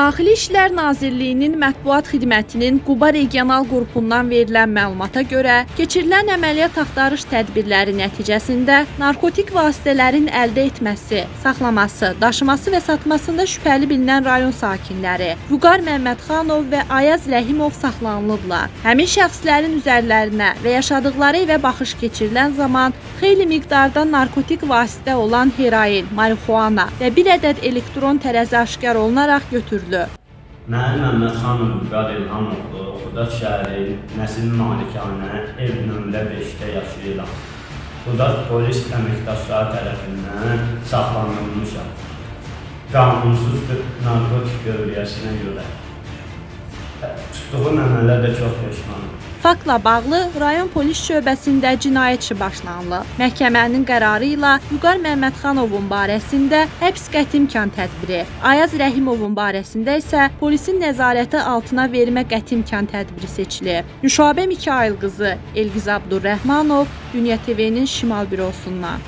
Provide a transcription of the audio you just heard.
Daxili İşlər Nazirliyinin mətbuat xidmətinin Quba regional qrupundan verilən məlumata görə, keçirilən əməliyyat axtarış tədbirləri nəticəsində narkotik vasitələrin əldə etməsi, saxlaması, daşıması və satmasında şübhəli bilinən rayon sakinləri Vüqar Məmmədxanov və Ayaz Rəhimov saxlanılıblar. Həmin şəxslərin üzərlərinə və yaşadıqları evə baxış keçirilən zaman xeyli miqdarda narkotik vasitə olan heroin, marixuana və bir ədəd elektron tərəzi aşkar olunaraq götürülüb götürülür. Mən Məmmədxanov Vüqar İlhamoğlu, Xudad şəhəri Nəsil Malikanə ev nömrə 5-də yaşayıram. Xudad polis əməkdaşları tərəfindən saxlanılmışam. Qanunsuz narkotik dövriyyəsinə görə. Tutduğum əməllər də çox peşmanım. Faktla bağlı rayon polis şöbəsində cinayət işi başlanılıb. Məhkəmənin qərarı ilə Vüqar Məmmədxanovun barəsində həbs qəti imkan tədbiri, Ayaz Rəhimovun barəsində isə polisin nəzarəti altına vermə qəti imkan tədbiri seçilib. Nüşabə Mikail qızı Elgiz Abdurrəhmanov Dünya TV-nin Şimal bürosundan